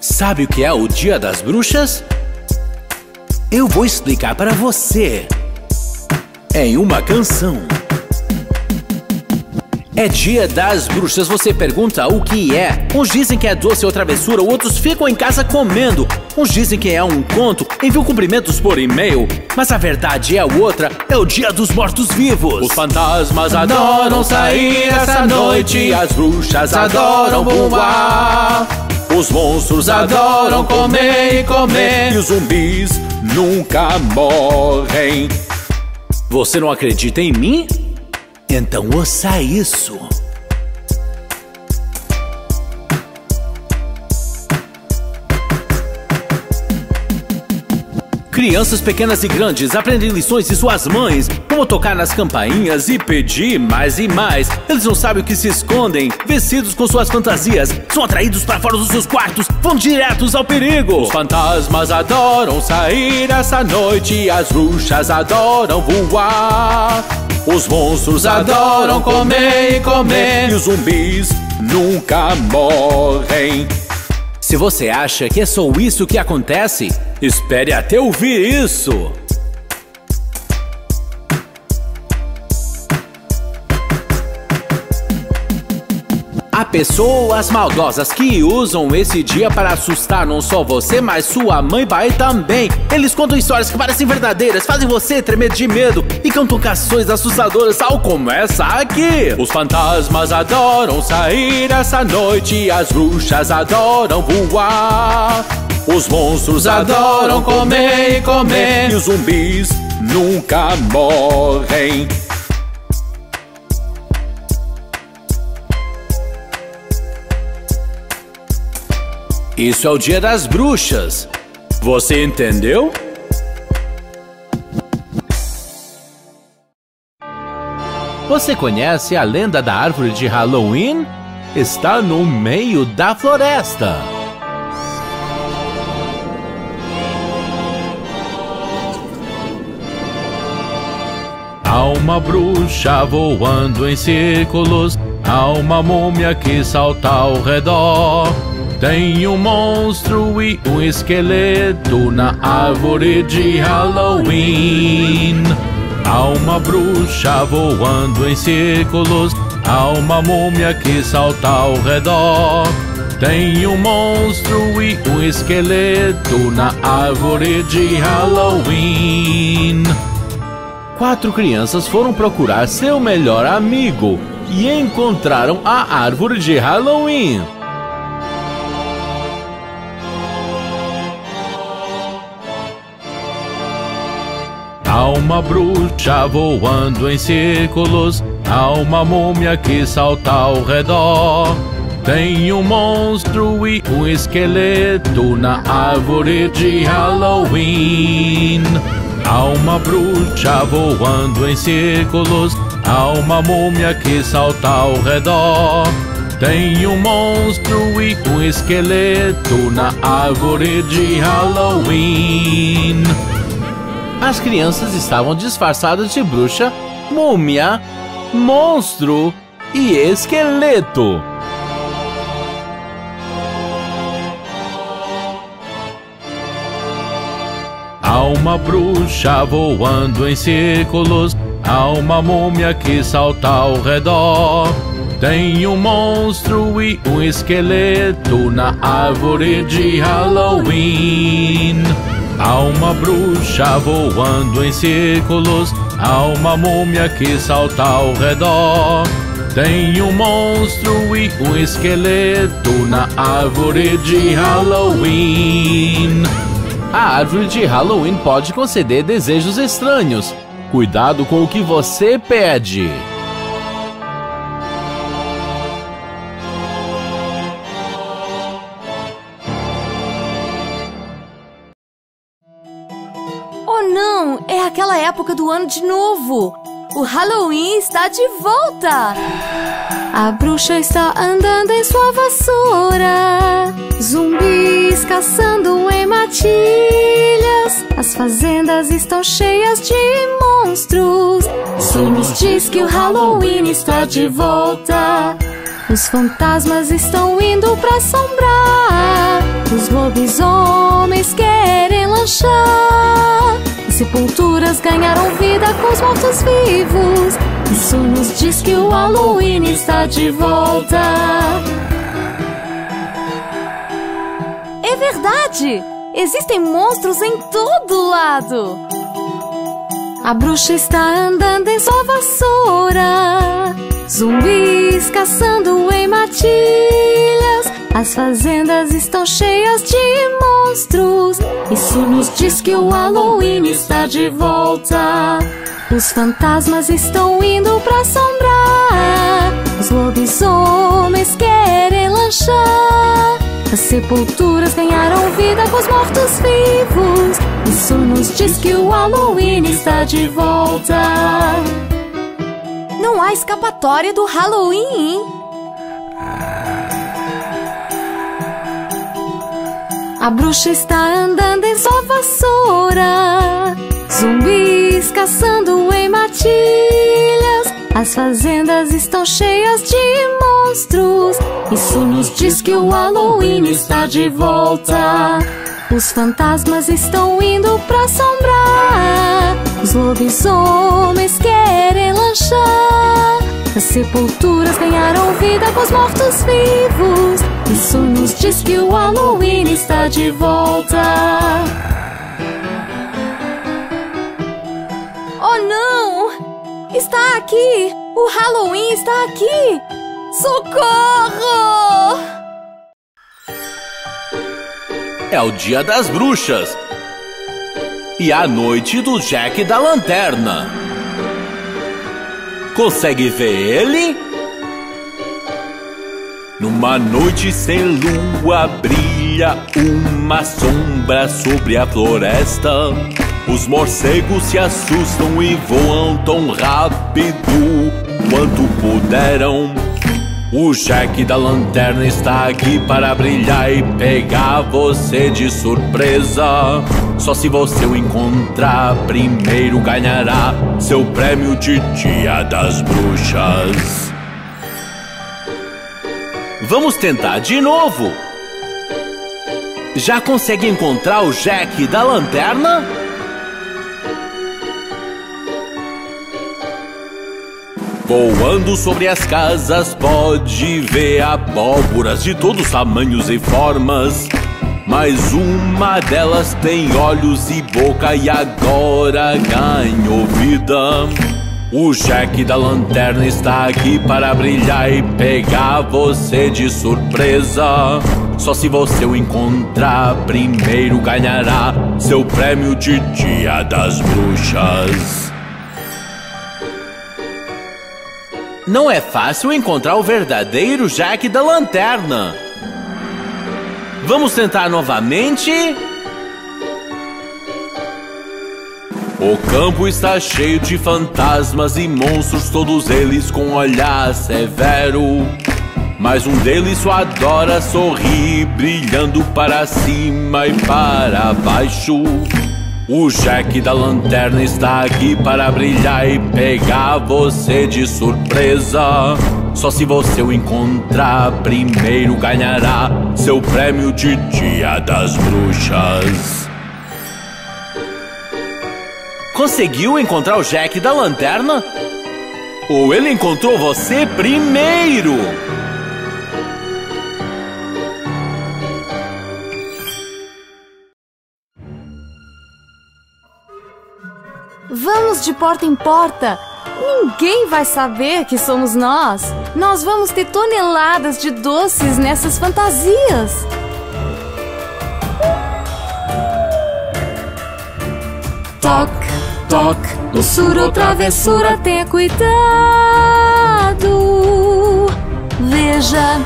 Sabe o que é o Dia das Bruxas? Eu vou explicar para você. Em uma canção. É dia das bruxas, você pergunta o que é. Uns dizem que é doce ou travessura, outros ficam em casa comendo. Uns dizem que é um conto, enviam cumprimentos por e-mail. Mas a verdade é outra, é o dia dos mortos-vivos. Os fantasmas adoram sair essa noite, as bruxas adoram voar. Os monstros adoram comer e comer, e os zumbis nunca morrem. Você não acredita em mim? Então ouça isso. Crianças pequenas e grandes aprendem lições de suas mães, como tocar nas campainhas e pedir mais e mais. Eles não sabem o que se escondem, vestidos com suas fantasias, são atraídos para fora dos seus quartos, vão diretos ao perigo. Os fantasmas adoram sair essa noite, as bruxas adoram voar. Os monstros adoram comer e comer, e os zumbis nunca morrem. Se você acha que é só isso que acontece, espere até ouvir isso. Há pessoas maldosas que usam esse dia para assustar não só você, mas sua mãe e pai também. Eles contam histórias que parecem verdadeiras, fazem você tremer de medo e cantam canções assustadoras, tal como essa aqui. Os fantasmas adoram sair essa noite, as bruxas adoram voar. Os monstros adoram comer e comer, e os zumbis nunca morrem. Isso é o dia das bruxas. Você entendeu? Você conhece a lenda da árvore de Halloween? Está no meio da floresta. Há uma bruxa voando em círculos, há uma múmia que salta ao redor. Tem um monstro e um esqueleto na árvore de Halloween. Há uma bruxa voando em círculos, há uma múmia que salta ao redor. Tem um monstro e um esqueleto na árvore de Halloween. Quatro crianças foram procurar seu melhor amigo e encontraram a árvore de Halloween. Uma bruxa voando em círculos, há uma múmia que salta ao redor. Tem um monstro e um esqueleto na árvore de Halloween. Há uma bruxa voando em círculos, há uma múmia que salta ao redor. Tem um monstro e um esqueleto na árvore de Halloween. As crianças estavam disfarçadas de bruxa, múmia, monstro e esqueleto. Há uma bruxa voando em círculos, há uma múmia que salta ao redor. Tem um monstro e um esqueleto na árvore de Halloween. Uma bruxa voando em círculos, uma múmia que salta ao redor. Tem um monstro e um esqueleto na árvore de Halloween. A árvore de Halloween pode conceder desejos estranhos. Cuidado com o que você pede. Época do ano de novo. O Halloween está de volta. A bruxa está andando em sua vassoura. Zumbis caçando em matilhas. As fazendas estão cheias de monstros. Isso nos diz que o Halloween está de volta. Os fantasmas estão indo pra assombrar. Os lobisomens querem lanchar. As sepulturas ganharam vida com os mortos-vivos. Isso nos diz que o Halloween está de volta. É verdade! Existem monstros em todo lado! A bruxa está andando em sua vassoura. Zumbis caçando em matilhas. As fazendas estão cheias de monstros. Isso nos diz que o Halloween está de volta. Os fantasmas estão indo pra assombrar. Os lobisomens querem lanchar. As sepulturas ganharam vida com os mortos-vivos. Isso nos diz que o Halloween está de volta. Não há escapatória do Halloween. A bruxa está andando em sua vassoura. Zumbis caçando em matilhas. As fazendas estão cheias de monstros. Isso nos diz que o Halloween está de volta. Os fantasmas estão indo pra assombrar. Os lobisomens querem lanchar. As sepulturas ganharam vida com os mortos-vivos. Isso nos diz que o Halloween está de volta. Oh não! Está aqui! O Halloween está aqui! Socorro! É o dia das bruxas e a noite do Jack da Lanterna. Consegue ver ele? Numa noite sem lua brilha uma sombra sobre a floresta. Os morcegos se assustam e voam tão rápido quanto puderam. O Jack da lanterna está aqui para brilhar e pegar você de surpresa. Só se você o encontrar, primeiro ganhará seu prêmio de Dia das Bruxas. Vamos tentar de novo. Já consegue encontrar o Jack da lanterna? Voando sobre as casas, pode ver abóboras de todos tamanhos e formas. Mas uma delas tem olhos e boca e agora ganhou vida. O Jack da lanterna está aqui para brilhar e pegar você de surpresa. Só se você o encontrar, primeiro ganhará seu prêmio de Dia das Bruxas. Não é fácil encontrar o verdadeiro Jack da Lanterna. Vamos tentar novamente? O campo está cheio de fantasmas e monstros, todos eles com olhar severo. Mas um deles só adora sorrir, brilhando para cima e para baixo. O Jack da lanterna está aqui para brilhar e pegar você de surpresa. Só se você o encontrar, primeiro ganhará seu prêmio de Dia das Bruxas. Conseguiu encontrar o Jack da lanterna? Ou ele encontrou você primeiro? Vamos de porta em porta. Ninguém vai saber que somos nós. Nós vamos ter toneladas de doces nessas fantasias. Toc, toc, doçura ou travessura, tenha cuidado. Veja,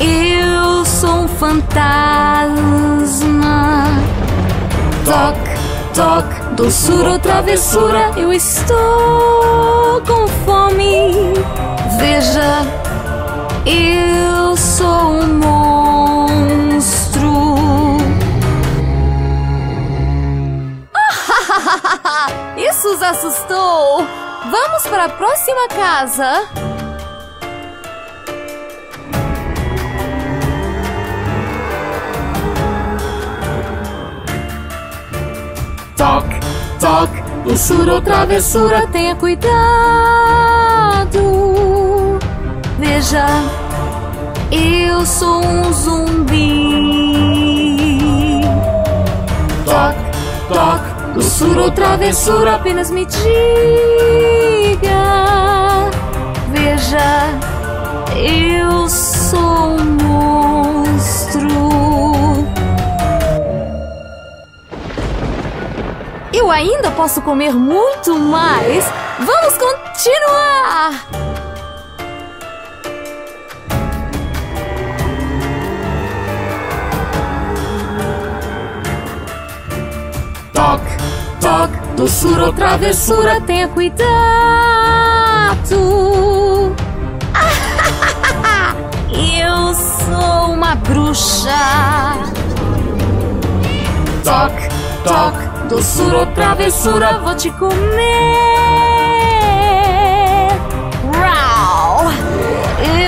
eu sou um fantasma. Toc, toc, doçura ou travessura, eu estou com fome. Veja, eu sou um monstro. Isso os assustou! Vamos para a próxima casa! Doçura ou travessura, tenha cuidado. Veja, eu sou um zumbi. Toc, toc, doçura ou travessura, apenas me diga. Veja, eu sou um Eu ainda posso comer muito mais. Vamos continuar! Toc, toc, doçura ou travessura, tenha cuidado. Eu sou uma bruxa. Doçura travessura, vou te comer. Rau!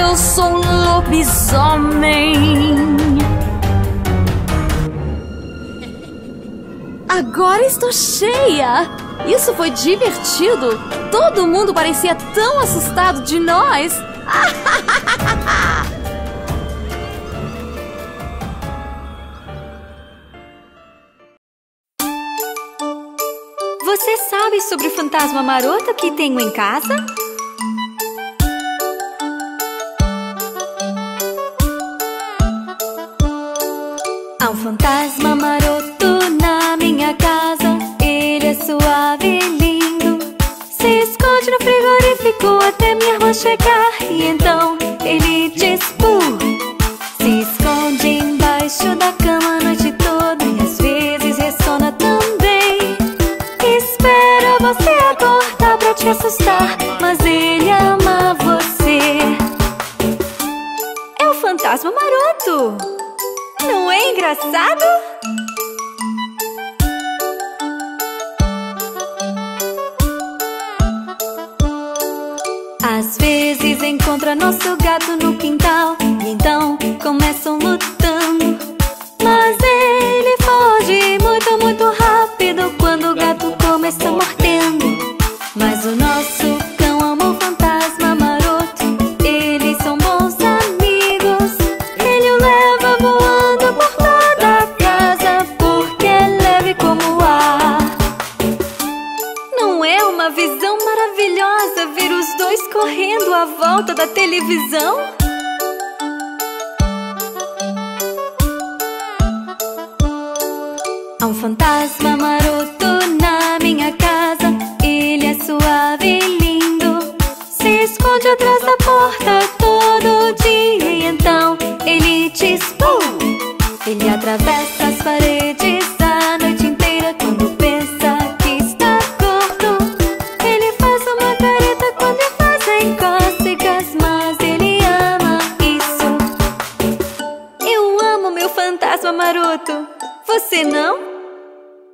Eu sou um lobisomem. Agora estou cheia! Isso foi divertido! Todo mundo parecia tão assustado de nós! Você sabe sobre o fantasma maroto que tenho em casa? Há um fantasma maroto na minha casa. Ele é suave e lindo. Se esconde no frigorífico até minha irmã chegar. Encontra nosso gato no quintal. E então começam lutando atrás da